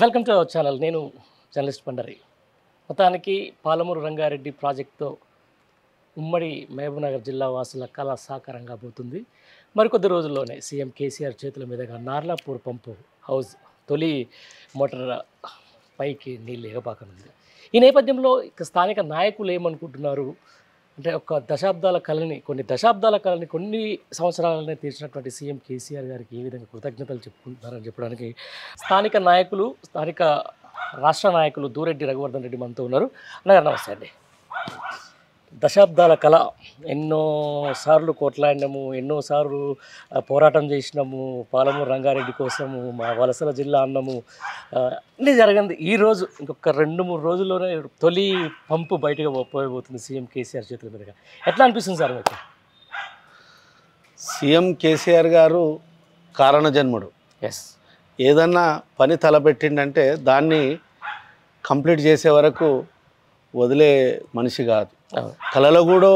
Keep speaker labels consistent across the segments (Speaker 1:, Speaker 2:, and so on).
Speaker 1: Welcome to our channel. నేను journalist Pandari. మొత్తానికి పాలమూరు రంగారెడ్డి ప్రాజెక్టుతో ఉమ్మడి మహబూబ్నగర్ జిల్లా వాసుల కళ సాకారం కాబోతుంది మరికొద్ది రోజుల్లోనే సీఎం కేసీఆర్ చేతుల మీదుగా నార్లాపూర్ పంపు హౌస్ తొలి మోటార్ పైకి నీళ్ళు ఎగబాకనుంది. ఈ నేపథ్యంలో ఇక స్థానిక నాయకులు ఏమనుకుంటున్నారు? అంటే ఒక దశాబ్దాల కళని కొన్ని దశాబ్దాల కళని కొన్ని సంవత్సరాలనే తీర్చినటువంటి సీఎం కేసీఆర్ గారికి ఏ విధంగా కృతజ్ఞతలు చెప్పుకుంటున్నారని చెప్పడానికి స్థానిక నాయకులు స్థానిక రాష్ట్ర నాయకులు దూరెడ్డి రఘువర్ధన్ రెడ్డి మనతో ఉన్నారు. అన్నగారు నమస్తే అండి. దశాబ్దాల కళ. ఎన్నో సార్లు కొట్లాడినాము ఎన్నోసార్లు ఆ, పోరాటం చేసినాము పాలమూరు రంగారెడ్డి కోసము మా వలసల జిల్లా అన్నము. అన్నీ జరగంది. ఈ రోజు ఇంకొక రెండు మూడు రోజుల్లోనే తొలి పంపు బయటకు పో- పోయబోతుంది సీఎం కేసీఆర్ చేతుల మీదుగా. ఎట్లా అనిపిస్తుంది సార్ మీకు?
Speaker 2: సీఎం కేసీఆర్ గారు కారణ జన్ముడు
Speaker 1: ఎస్
Speaker 2: ఏదన్నా పని తలపెట్టిండంటే దాన్ని కంప్లీట్ చేసే వరకు వదిలే మనిషి కాదు. కళలో కూడా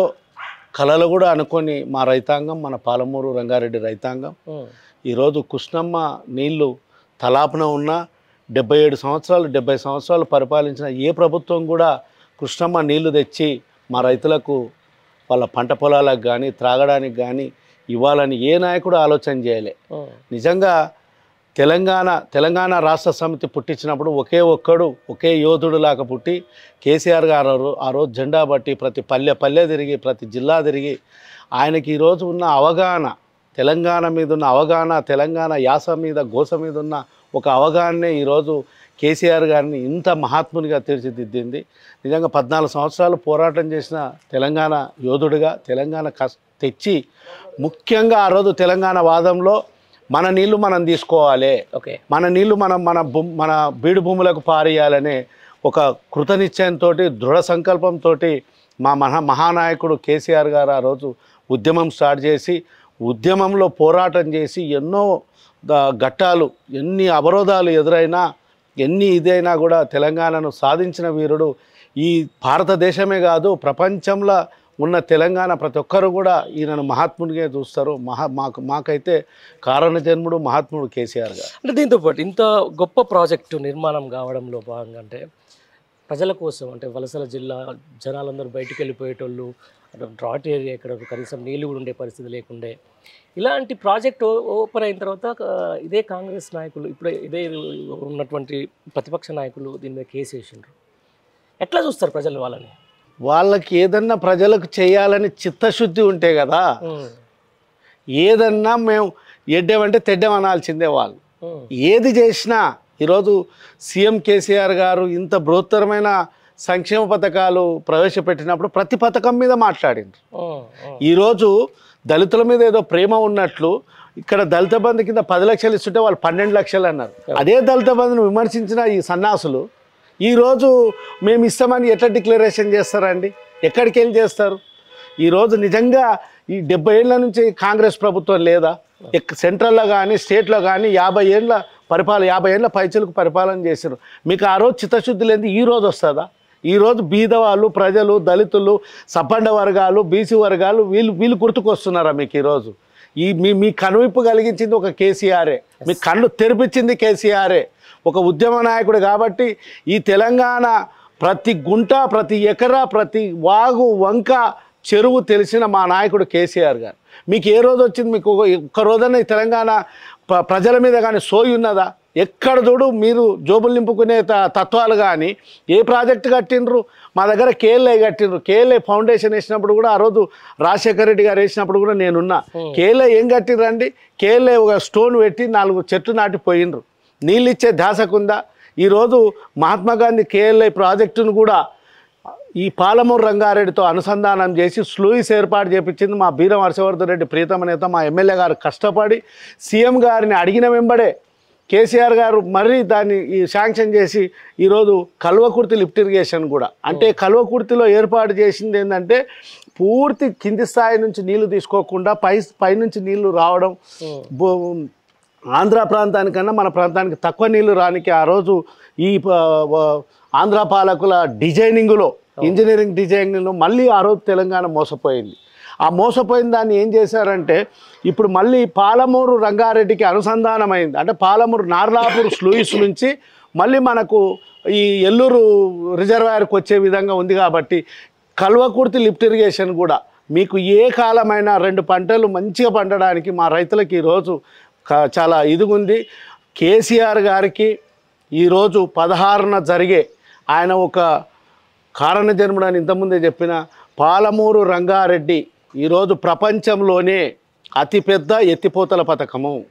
Speaker 2: కళలో కూడా అనుకొని మా రైతాంగం మన పాలమూరు రంగారెడ్డి రైతాంగం ఈరోజు కృష్ణమ్మ నీళ్ళు తలాపున ఉన్న డెబ్బై ఏడు సంవత్సరాలు డెబ్బై సంవత్సరాలు పరిపాలించిన ఏ ప్రభుత్వం కూడా కృష్ణమ్మ నీళ్ళు తెచ్చి మా రైతులకు వాళ్ళ పంట పొలాలకు కానీ త్రాగడానికి కానీ ఇవ్వాలని ఏ నాయకుడు ఆలోచన చేయలే. నిజంగా తెలంగాణ తెలంగాణ రాష్ట్ర సమితి పుట్టించినప్పుడు ఒకే ఒక్కడు ఒకే యోధుడు లాగా పుట్టి కేసీఆర్ గారు ఆ రోజు జెండా బట్టి ప్రతి పల్లె పల్లె తిరిగి ప్రతి జిల్లా తిరిగి ఆయనకి ఈరోజు ఉన్న అవగాహన తెలంగాణ మీద ఉన్న అవగాహన తెలంగాణ యాస మీద గోస మీద ఉన్న ఒక అవగాహనే ఈరోజు కేసీఆర్ గారిని ఇంత మహాత్మునిగా తీర్చిదిద్దింది. నిజంగా పద్నాలుగు సంవత్సరాలు పోరాటం చేసిన తెలంగాణ యోధుడిగా తెలంగాణ కస్ తెచ్చి ముఖ్యంగా ఆ రోజు తెలంగాణ వాదంలో మన నీళ్ళు మనం తీసుకోవాలి.
Speaker 1: ఓకే.
Speaker 2: మన నీళ్ళు మనం మన మన బీడు భూములకు పారేయాలనే ఒక కృతనిశ్చయంతో దృఢ సంకల్పంతో మా మహా మహానాయకుడు కేసీఆర్ గారు ఆ రోజు ఉద్యమం స్టార్ట్ చేసి ఉద్యమంలో పోరాటం చేసి ఎన్నో ఘట్టాలు ఎన్ని అవరోధాలు ఎదురైనా ఎన్ని ఇదైనా కూడా తెలంగాణను సాధించిన వీరుడు ఈ భారతదేశమే కాదు ప్రపంచంలో ఉన్న తెలంగాణ ప్రతి ఒక్కరు కూడా ఈయనను మహాత్ముడిగా చూస్తారు. మహా మాకు మాకైతే కారణ జన్ముడు మహాత్ముడు కేసీఆర్ గారు.
Speaker 1: అంటే దీంతో పాటు ఇంత గొప్ప ప్రాజెక్టు నిర్మాణం కావడంలో భాగంగా అంటే ప్రజల కోసం అంటే వలసల జిల్లా జనాలందరూ బయటికి వెళ్ళిపోయేటోళ్ళు అంటే డ్రాట్ ఏరియా ఇక్కడ కనీసం నీళ్ళు కూడా ఉండే పరిస్థితి లేకుండే. ఇలాంటి ప్రాజెక్ట్ ఓపెన్ అయిన తర్వాత ఇదే కాంగ్రెస్ నాయకులు ఇప్పుడు ఇదే ఉన్నటువంటి ప్రతిపక్ష నాయకులు దీని మీద కేసు వేసిండ్రు. ఎట్లా చూస్తారు ప్రజలు వాళ్ళని?
Speaker 2: వాళ్ళకి ఏదన్నా ప్రజలకు చేయాలని చిత్తశుద్ధి ఉంటే కదా ఏదన్నా మేము ఎడ్డమంటే తెడ్డం అనాల్సిందే వాళ్ళు. ఏది చేసినా ఈరోజు సీఎం కేసీఆర్ గారు ఇంత బృహత్తరమైన సంక్షేమ పథకాలు ప్రవేశపెట్టినప్పుడు ప్రతి పథకం మీద
Speaker 1: ఉమ్.
Speaker 2: ఈరోజు దళితుల మీద ఏదో ప్రేమ ఉన్నట్లు ఇక్కడ దళిత బంధు కింద పది లక్షలు ఇస్తుంటే వాళ్ళు పన్నెండు లక్షలు అన్నారు. అదే దళిత బంధును విమర్శించిన ఈ సన్నాసులు ఈరోజు మేము ఇస్తామని ఎట్లా డిక్లరేషన్ చేస్తారండి? ఎక్కడికి వెళ్ళి చేస్తారు ఈరోజు నిజంగా ఈ డెబ్బై ఏళ్ళ నుంచి కాంగ్రెస్ ప్రభుత్వం లేదా? సెంట్రల్లో కానీ స్టేట్లో కానీ యాభై ఏళ్ళ పరిపాలన యాభై ఏళ్ళ పైచలకు పరిపాలన చేశారు మీకు ఆ రోజు చిత్తశుద్ధి లేని ఈ రోజు వస్తుందా? ఈరోజు బీదవాళ్ళు ప్రజలు దళితులు సబ్బండ వర్గాలు బీసీ వర్గాలు వీళ్ళు వీళ్ళు గుర్తుకొస్తున్నారా మీకు ఈరోజు ఈ మీ మీ కనువిప్పు కలిగించింది ఒక కేసీఆరే. మీ కళ్ళు తెరిపించింది కేసీఆరే. ఒక ఉద్యమ నాయకుడు కాబట్టి ఈ తెలంగాణ ప్రతి గుంట ప్రతి ఎకరా ప్రతి వాగు వంక చెరువు తెలిసిన మా నాయకుడు కేసీఆర్ గారు. మీకు ఏ రోజు వచ్చింది? మీకు ఒక- ఒక్క రోజున ఈ తెలంగాణ ప్ర- ప్రజల మీద కానీ సోయి ఉన్నదా? ఎక్కడ చూడు మీరు జోబులు నింపుకునే తత్వాలు కానీ ఏ ప్రాజెక్టు కట్టిండ్రు? మా దగ్గర కేఎల్ఐ కట్టిండ్రు. కేఎల్ఐ ఫౌండేషన్ వేసినప్పుడు కూడా ఆ రోజు రాజశేఖర రెడ్డి గారు వేసినప్పుడు కూడా నేనున్నా. కేఎల్ఐ ఏం కట్టిండ్రండి కేఎల్ఐ ఒక స్టోన్ పెట్టి నాలుగు చెట్లు నాటి పోయిండ్రు నీళ్ళు ఇచ్చే ధ్యాసకుందా ఈరోజు మహాత్మా గాంధీ కేఎల్ఐ ప్రాజెక్టును కూడా ఈ పాలమూరు రంగారెడ్డితో అనుసంధానం చేసి స్లూయిస్ ఏర్పాటు చేపించింది మా బీరం హర్షవర్ధన్ రెడ్డి ప్రీతమ నేత మా ఎమ్మెల్యే గారు కష్టపడి సీఎం గారిని అడిగిన వెంబడే కేసీఆర్ గారు మరీ దాన్ని ఈ శాంక్షన్ చేసి ఈరోజు కల్వకుర్తి లిఫ్ట్ ఇరిగేషన్ కూడా. అంటే కల్వకుర్తిలో ఏర్పాటు చేసింది ఏంటంటే పూర్తి కింది స్థాయి నుంచి నీళ్ళు తీసుకోకుండా పై పైనుంచి నీళ్ళు రావడం ఆంధ్ర ప్రాంతానికన్నా మన ప్రాంతానికి తక్కువ నీళ్ళు రానికి ఆ రోజు ఈ ఆంధ్ర పాలకుల డిజైనింగ్లో ఇంజనీరింగ్ డిజైనింగ్లో మళ్ళీ ఆ రోజు తెలంగాణ మోసపోయింది. ఆ మోసపోయిన దాన్ని ఏం చేశారంటే ఇప్పుడు మళ్ళీ పాలమూరు రంగారెడ్డికి అనుసంధానమైంది. అంటే పాలమూరు నార్లాపూర్ స్లూయిస్ నుంచి మళ్ళీ మనకు ఈ ఎల్లూరు రిజర్వాయర్కి వచ్చే విధంగా ఉంది కాబట్టి కల్వకుర్తి లిఫ్ట్ ఇరిగేషన్ కూడా మీకు ఏ కాలమైనా రెండు పంటలు మంచిగా పండడానికి మా రైతులకి ఈరోజు చాలా ఇదిగుంది. కేసీఆర్ గారికి ఈరోజు పదహారున జరిగే ఆయన ఒక కారణ జన్ముడు అని ఇంతకుముందే చెప్పిన పాలమూరు రంగారెడ్డి ఈరోజు ప్రపంచంలోనే అతిపెద్ద ఎత్తిపోతల పథకము.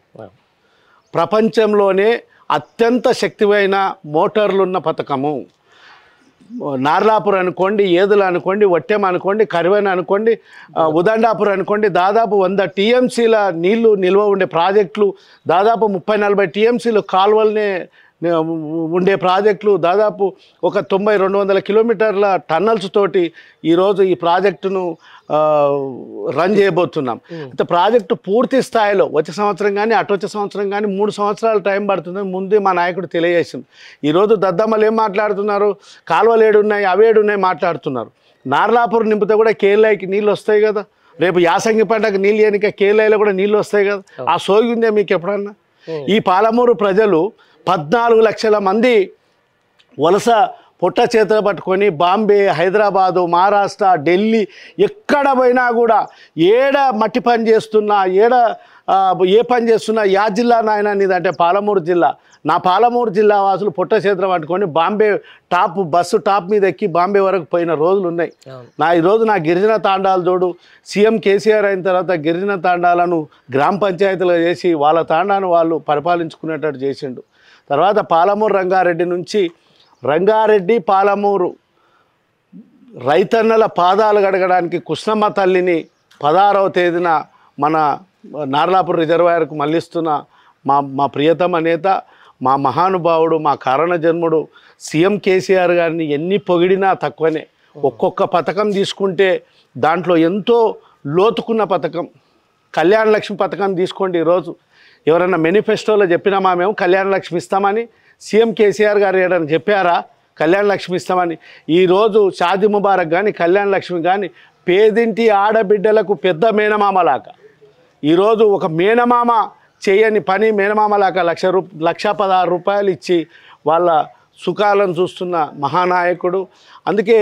Speaker 2: ప్రపంచంలోనే అత్యంత శక్తివైన మోటార్లున్న పథకము. నార్లాపురం అనుకోండి ఏదులు అనుకోండి వట్టెం అనుకోండి కరివేన అనుకోండి ఉదండాపురం అనుకోండి దాదాపు వంద టీఎంసీల నీళ్ళు నిల్వ ఉండే ప్రాజెక్టులు దాదాపు ముప్పై నలభై టీఎంసీలు కాలువలనే ఉండే ప్రాజెక్టులు దాదాపు ఒక తొంభై రెండు వందల కిలోమీటర్ల టన్నల్స్ తోటి ఈరోజు ఈ ప్రాజెక్టును రన్ చేయబోతున్నాం. అయితే ప్రాజెక్టు పూర్తి స్థాయిలో వచ్చే సంవత్సరం కానీ అటు వచ్చే సంవత్సరం కానీ మూడు సంవత్సరాలు టైం పడుతుందని ముందే మా నాయకుడు తెలియజేసింది. ఈరోజు దద్దమ్మలు ఏం మాట్లాడుతున్నారు? కాలువలు ఏడున్నాయి అవేడున్నాయి మాట్లాడుతున్నారు. నార్లాపూర్ నింపితే కూడా కేరళకి నీళ్ళు వస్తాయి కదా. రేపు యాసంగి పంటకు నీళ్ళు ఎనిక కేరళలో కూడా నీళ్ళు వస్తాయి కదా. ఆ సోగి ఉందే మీకు ఎప్పుడన్నా? ఈ పాలమూరు ప్రజలు పద్నాలుగు లక్షల మంది వలస పొట్ట చేతులు పట్టుకొని బాంబే హైదరాబాదు మహారాష్ట్ర ఢిల్లీ ఎక్కడ పోయినా కూడా ఏడ మట్టి పని చేస్తున్నా ఏడ ఏ పని చేస్తున్నా యా జిల్లా నాయన నీదంటే పాలమూరు జిల్లా. నా పాలమూరు జిల్లా వాసులు పొట్ట చేతులు పట్టుకొని బాంబే టాప్ బస్సు టాప్ మీద ఎక్కి బాంబే వరకు పోయిన రోజులు ఉన్నాయి. నా ఈరోజు నా గిరిజన తాండాలు చూడు సీఎం కేసీఆర్ అయిన తర్వాత గిరిజన తాండాలను గ్రామ పంచాయతీలు చేసి వాళ్ళ తాండాను వాళ్ళు పరిపాలించుకునేటట్టు చేసిండు. తర్వాత పాలమూరు రంగారెడ్డి నుంచి రంగారెడ్డి పాలమూరు రైతన్నల పాదాలు గడగడానికి కృష్ణమ్మ తల్లిని పదహారవ తేదీన మన నార్లాపూర్ రిజర్వాయర్కు మళ్ళిస్తున్న మా మా ప్రియతమ నేత మా మహానుభావుడు మా కారణ జన్ముడు సీఎం కేసీఆర్ గారిని ఎన్ని పొగిడినా తక్కువనే. ఒక్కొక్క పథకం తీసుకుంటే దాంట్లో ఎంతో లోతుకున్న పథకం కళ్యాణ లక్ష్మి పథకం తీసుకోండి ఈరోజు. ఎవరైనా మేనిఫెస్టోలో చెప్పినామా మేము కళ్యాణ లక్ష్మి ఇస్తామని సీఎం కేసీఆర్ గారు ఏడని చెప్పారా? కళ్యాణ లక్ష్మి ఇస్తామని. ఈరోజు షాది ముబారక్ కానీ కళ్యాణ లక్ష్మి కానీ పేదింటి ఆడబిడ్డలకు పెద్ద మేనమామలాగా. ఈరోజు ఒక మేనమామ చేయని పని మేనమామలాగా లక్ష రూ లక్ష పదహారు రూపాయలు ఇచ్చి వాళ్ళ సుఖాలను చూస్తున్న మహానాయకుడు. అందుకే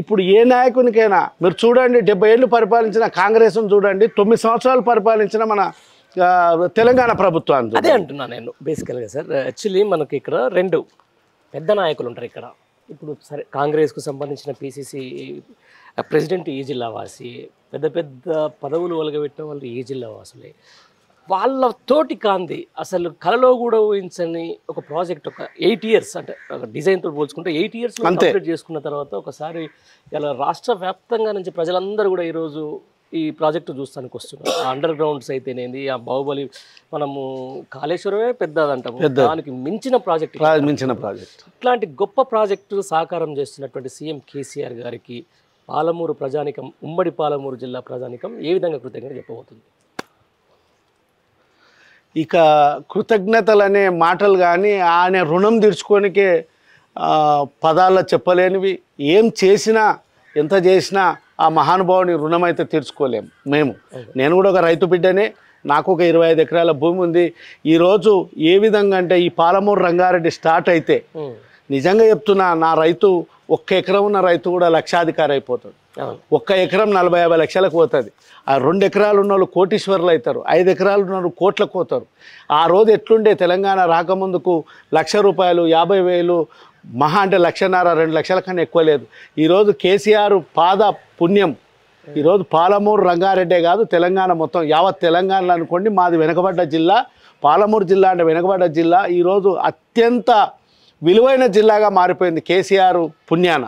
Speaker 2: ఇప్పుడు ఏ నాయకునికైనా మీరు చూడండి డెబ్బై ఏళ్ళు పరిపాలించిన కాంగ్రెస్ను చూడండి తొమ్మిది సంవత్సరాలు పరిపాలించిన మన తెలంగాణ ప్రభుత్వాన్ని
Speaker 1: అదే అంటున్నా నేను బేసికల్గా సార్. యాక్చువల్లీ మనకి ఇక్కడ రెండు పెద్ద నాయకులు ఉంటారు ఇక్కడ. ఇప్పుడు సరే కాంగ్రెస్కు సంబంధించిన పిసిసి ప్రెసిడెంట్ ఈ జిల్లా వాసి పెద్ద పెద్ద పదవులు ఒలగబెట్టిన వాళ్ళు ఈ జిల్లా వాసులే. వాళ్ళ తోటి కాంది అసలు కలలో కూడా ఊహించని ఒక ప్రాజెక్ట్ ఒక ఎయిట్ ఇయర్స్ అంటే ఒక డిజైన్తో పోల్చుకుంటే ఎయిట్ ఇయర్స్. కంప్లీట్ చేసుకున్న తర్వాత ఒకసారి ఇలా రాష్ట్ర వ్యాప్తంగా నుంచి ప్రజలందరూ కూడా ఈరోజు ఈ ప్రాజెక్టు చూస్తానికి వస్తున్నారు ఆ అండర్ గ్రౌండ్స్ అయితేనేది ఆ బాహుబలి మనము కాళేశ్వరమే పెద్దదంటాము. దానికి మించిన ప్రాజెక్ట్
Speaker 2: ప్రారంభించిన ప్రాజెక్ట్
Speaker 1: ఇట్లాంటి గొప్ప ప్రాజెక్టు సాకారం చేస్తున్నటువంటి సీఎం కేసీఆర్ గారికి పాలమూరు ప్రజానికం ఉమ్మడి పాలమూరు జిల్లా ప్రజానికం ఏ విధంగా కృతజ్ఞత చెప్పబోతుంది?
Speaker 2: ఇక కృతజ్ఞతలు అనే మాటలు కానీ ఆయన రుణం తీర్చుకోనికే పదాల్లో చెప్పలేనివి. ఏం చేసినా ఎంత చేసినా ఆ మహానుభావుని రుణం అయితే తీర్చుకోలేం మేము. నేను కూడా ఒక రైతు బిడ్డనే నాకు ఒక ఇరవై ఐదు ఎకరాల భూమి ఉంది. ఈరోజు ఏ విధంగా అంటే ఈ పాలమూరు రంగారెడ్డి స్టార్ట్ అయితే నిజంగా చెప్తున్నా నా రైతు ఒక్క ఎకరం ఉన్న రైతు కూడా లక్షాధికారి అయిపోతాడు. ఒక్క ఎకరం నలభై యాభై లక్షలకు పోతుంది. ఆ రెండు ఎకరాలు ఉన్న వాళ్ళు కోటీశ్వరులు అవుతారు ఐదు ఎకరాలు ఉన్న వాళ్ళు కోట్లకు పోతారు. ఆ రోజు ఎట్లుండే తెలంగాణ రాకముందుకు లక్ష రూపాయలు యాభై వేలు మహా అంటే లక్షన్నర రెండు లక్షల కన్నా ఎక్కువ లేదు. ఈరోజు కేసీఆర్ పాద పుణ్యం. ఈరోజు పాలమూరు రంగారెడ్డే కాదు తెలంగాణ మొత్తం యావత్ తెలంగాణలో అనుకోండి మాది వెనుకబడ్డ జిల్లా పాలమూరు జిల్లా అంటే వెనుకబడ్డ జిల్లా. ఈరోజు అత్యంత విలువైన జిల్లాగా మారిపోయింది కేసీఆర్ పుణ్యాన.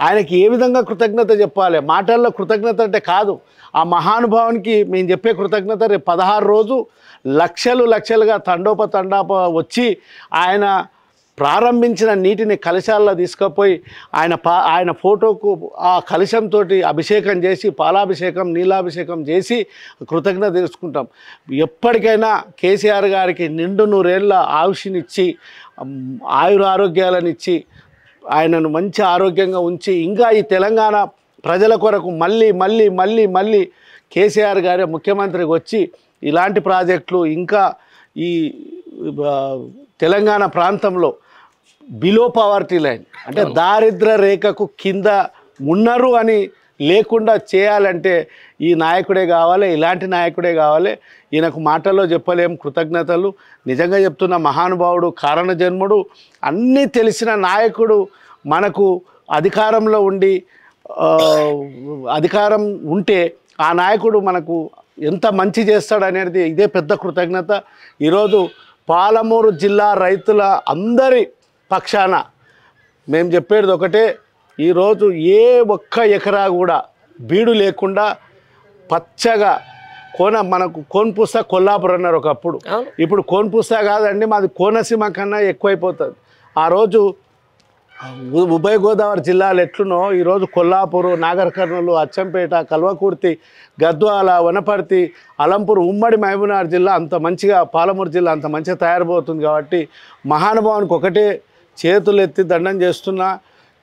Speaker 2: ఆయనకి ఏ విధంగా కృతజ్ఞత చెప్పాలి? మాటల్లో కృతజ్ఞత అంటే కాదు. ఆ మహానుభావునికి మేము చెప్పే కృతజ్ఞత రేపు పదహారు రోజు లక్షలు లక్షలుగా తండోప తండాప వచ్చి ఆయన ప్రారంభించిన నీటిని కలశాల్లో తీసుకుపోయి ఆయన పా ఆయన ఫోటోకు ఆ కలశంతో అభిషేకం చేసి పాలాభిషేకం నీలాభిషేకం చేసి కృతజ్ఞత తెలుసుకుంటాం. ఎప్పటికైనా కేసీఆర్ గారికి నిండు నూరేళ్ళ ఆయుష్నిచ్చి ఆయురారోగ్యాలనిచ్చి ఇచ్చి ఆయనను మంచి ఆరోగ్యంగా ఉంచి ఇంకా ఈ తెలంగాణ ప్రజల కొరకు మళ్ళీ మళ్ళీ మళ్ళీ మళ్ళీ కేసీఆర్ గారి ముఖ్యమంత్రికి వచ్చి ఇలాంటి ప్రాజెక్టులు ఇంకా ఈ తెలంగాణ ప్రాంతంలో బిలో పవర్టీ లైన్ అంటే దారిద్ర రేఖకు కింద ఉన్నారు అని లేకుండా చేయాలంటే ఈ నాయకుడే కావాలి ఇలాంటి నాయకుడే కావాలి. ఈయనకు మాటల్లో చెప్పలేం కృతజ్ఞతలు. నిజంగా చెప్తున్న మహానుభావుడు కారణ జన్ముడు అన్నీ తెలిసిన నాయకుడు మనకు అధికారంలో ఉండి అధికారం ఉంటే ఆ నాయకుడు మనకు ఎంత మంచి చేస్తాడు అనేది ఇదే పెద్ద కృతజ్ఞత. ఈరోజు పాలమూరు జిల్లా రైతుల అందరి పక్షాన. మేము చెప్పేది ఒకటే ఈరోజు ఏ ఒక్క ఎకరా కూడా బీడు లేకుండా పచ్చగా కోన మనకు కోన్పుస్తా కొల్లాపురం అన్నారు ఒకప్పుడు. ఇప్పుడు కోన్పుస్తా కాదండి మాది కోనసీమ కన్నా ఎక్కువైపోతుంది. ఆ రోజు ఉభయ గోదావరి జిల్లాలు ఎట్లునో ఈరోజు కొల్లాపూరు నాగర్ కర్నూలు అచ్చంపేట కల్వకుర్తి గద్వాల వనపర్తి అలంపూర్ ఉమ్మడి మహబూబ్నగర్ జిల్లా అంత మంచిగా పాలమూరు జిల్లా అంత మంచిగా తయారుపోతుంది కాబట్టి మహానుభావునికి ఒకటే చేతులు ఎత్తి దండం చేస్తున్న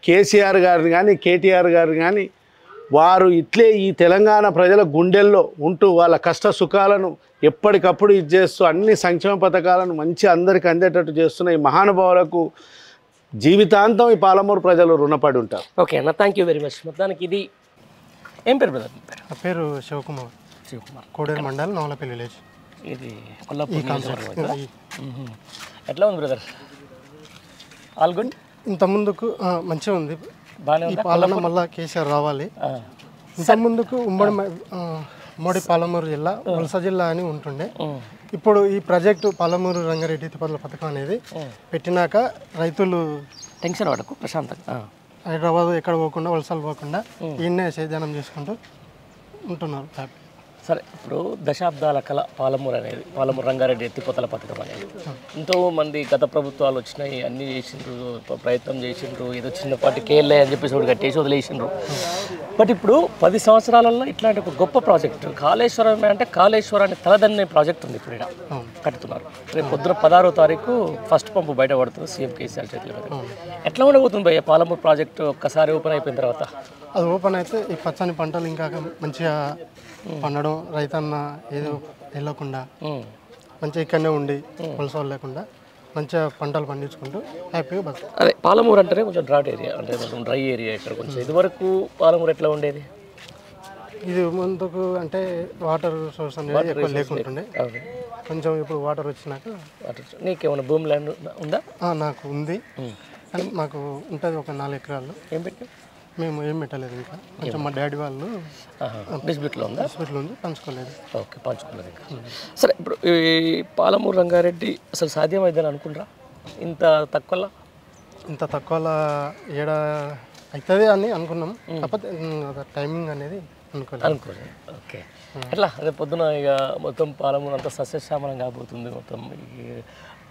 Speaker 2: కేసీఆర్ గారిని కానీ కేటీఆర్ గారిని కానీ వారు ఇట్లే ఈ తెలంగాణ ప్రజల గుండెల్లో ఉంటూ వాళ్ళ కష్ట సుఖాలను ఎప్పటికప్పుడు ఇది చేస్తూ అన్ని సంక్షేమ పథకాలను మంచి అందరికీ అందేటట్టు చేస్తున్న ఈ మహానుభావులకు జీవితాంతం ఈ పాలమూరు ప్రజలు రుణపడి ఉంటారు.
Speaker 1: ఓకే అన్న థ్యాంక్ యూ వెరీ మచ్ మొత్తానికి ఇది ఏం పేరు బ్రదర్?
Speaker 3: నా పేరు శివకుమార్.
Speaker 1: శివకుమార్.
Speaker 3: కోడేరు మండల్ నవలపల్లి విలేజ్.
Speaker 1: ఇది కొల్లాపూర్. ఎట్లా ఉంది బ్రదర్? ఆల్ గుడ్
Speaker 3: ఇంత ముందుకు మంచిగా ఉంది. ఈ
Speaker 1: ఉందా?
Speaker 3: పాలన మళ్ళా కేసీఆర్ రావాలి. ఇంత ముందుకు ఉమ్మడి ఉమ్మడి పాలమూరు జిల్లా వలస జిల్లా అని ఉంటుండే. ఇప్పుడు ఈ ప్రాజెక్టు పాలమూరు రంగారెడ్డి తిప్పల పథకం అనేది పెట్టినాక రైతులు
Speaker 1: టెన్షన్ పడకు ప్రశాంతంగా.
Speaker 3: హైదరాబాద్ ఎక్కడ పోకుండా వలసలు పోకుండా ఈయన్నే సేద్యానం చేసుకుంటూ ఉంటున్నారు. హ్యాపీ
Speaker 1: సరే ఇప్పుడు దశాబ్దాల కళ పాలమూరు అనేది పాలమూరు రంగారెడ్డి ఎత్తిపోతల పథకం అనేది. ఎంతో మంది గత ప్రభుత్వాలు వచ్చినాయి అన్ని చేసిండ్రు ప్రయత్నం చేసిండ్రు ఏదో చిన్నపాటి కేఎల్ఐ అని చెప్పేసి ఒకటి కట్టేసి వదిలేసిండ్రు. బట్ ఇప్పుడు పది సంవత్సరాలలో ఇట్లాంటి ఒక గొప్ప ప్రాజెక్ట్ కాళేశ్వరం అంటే కాళేశ్వరాన్ని తలదన్నే ప్రాజెక్ట్ ఉంది ఇప్పుడు ఇక్కడ కట్టుతున్నారు. రేపు పొద్దున పదహారో తారీఖు ఫస్ట్ పంపు బయట పడుతుంది సీఎం కేసీఆర్ చేతుల మీద. ఎట్లా ఉండబోతుంది భయ్య పాలమూరు ప్రాజెక్టు ఒక్కసారి ఓపెన్ అయిపోయిన తర్వాత?
Speaker 3: అది ఓపెన్ అయితే ఈ పచ్చని పంటలు ఇంకా మంచిగా పండడం రైతన్న ఏదో వెళ్ళకుండా. మంచిగా ఇక్కడనే ఉండి వాళ్ళు లేకుండా మంచిగా పంటలు పండించుకుంటూ హ్యాపీగా బతుకు
Speaker 1: అదే పాలమూరు అంటేనే కొంచెం డ్రాట్ ఏరియా అంటే కొంచెం డ్రై ఏరియా ఇక్కడ కొంచెం. ఇదివరకు పాలమూరు ఎట్లా ఉండేది?
Speaker 3: ఇది ముందుకు అంటే వాటర్ సోర్స్ అనేది ఎక్కువ లేకుంటుండే. కొంచెం ఇప్పుడు వాటర్ వచ్చినాక
Speaker 1: అటు నీకేమైనా భూమి ల్యాండ్ ఉందా?
Speaker 3: నాకు ఉంది. మాకు ఉంటుంది ఒక నాలుగు ఎకరాలు.
Speaker 1: ఏం పెట్టి
Speaker 3: మేము ఏం పెట్టలేదు ఇంకా. కొంచెం మా డాడీ వాళ్ళు
Speaker 1: డిస్ప్యూట్లో ఉందా
Speaker 3: హాస్పిటల్ ఉంది? పంచుకోలేదు.
Speaker 1: ఓకే పంచుకున్నది ఇంకా. సరే ఇప్పుడు ఈ పాలమూరు రంగారెడ్డి అసలు సాధ్యమైందని అనుకుంటారా? ఇంత తక్కువలా?
Speaker 3: ఇంత తక్కువలో ఏడ అవుతుంది అని అనుకున్నాం. కాకపోతే టైమింగ్ అనేది అనుకోలేదు.
Speaker 1: అనుకోండి ఓకే. ఎట్లా? అదే పొద్దున ఇక మొత్తం పాలమూరు అంతా సస్యశ్యామలం కాబోతుంది. మొత్తం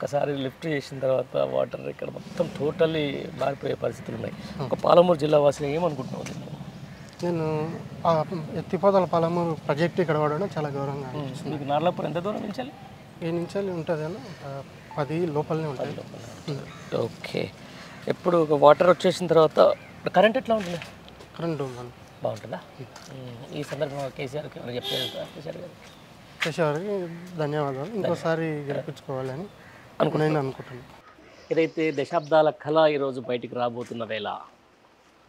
Speaker 1: ఈ ఒకసారి లిఫ్ట్ చేసిన తర్వాత వాటర్ ఇక్కడ మొత్తం టోటల్లీ మారిపోయే పరిస్థితులు ఉన్నాయి. ఒక పాలమూరు జిల్లా వాసిని ఏమనుకుంటున్నావు?
Speaker 3: నేను ఆ ఎత్తిపోతల పాలమూరు ప్రాజెక్ట్ ఇక్కడ వాడడం చాలా గౌరవంగా అనిపిస్తుంది.
Speaker 1: మీకు నార్లాపూర్ ఎంత దూరం నుంచి
Speaker 3: ఈ నుంచి వెళ్ళి ఉంటుంది అని పది లోపలనే ఉంటుంది.
Speaker 1: ఓకే. ఎప్పుడు ఒక వాటర్ వచ్చేసిన తర్వాత కరెంట్ ఎట్లా ఉంటుంది
Speaker 3: కరెంట్
Speaker 1: బాగుంటుందా? ఈ సందర్భంగా కేసీఆర్కి ఏమైనా చెప్పేది కేసీఆర్ గారు?
Speaker 3: చేసేవారికి ధన్యవాదాలు. ఇంకోసారి గెలిపించుకోవాలని నేను అనుకుంటున్నాను.
Speaker 1: ఏదైతే దశాబ్దాల కళ ఈరోజు బయటికి రాబోతున్న వేళ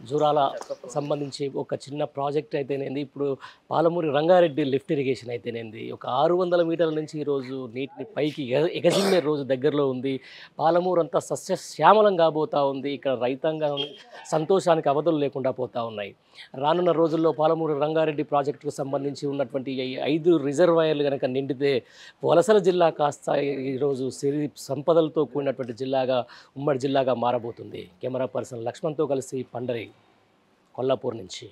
Speaker 1: జూరాల సంబంధించి ఒక చిన్న ప్రాజెక్ట్ అయితేనేది ఇప్పుడు పాలమూరి రంగారెడ్డి లిఫ్ట్ ఇరిగేషన్ అయితేనేది ఒక ఆరు వందల మీటర్ల నుంచి ఈరోజు నీటిని పైకి ఎగ- ఎగసిమ్మే రోజు దగ్గరలో ఉంది పాలమూరు అంతా సస్యశ్యామలం కాబోతా ఉంది ఇక్కడ రైతాంగం సంతోషానికి అవధులు లేకుండా పోతా ఉన్నాయి. రానున్న రోజుల్లో పాలమూరు రంగారెడ్డి ప్రాజెక్టుకు సంబంధించి ఉన్నటువంటి ఐదు రిజర్వాయర్లు కనుక నిండితే వలసల జిల్లా కాస్త ఈరోజు సిరి సంపదలతో కూడినటువంటి జిల్లాగా ఉమ్మడి జిల్లాగా మారబోతుంది. కెమెరా పర్సన్ లక్ష్మణ్తో కలిసి పండరి. కొల్లాపూర్ నుంచి.